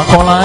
tak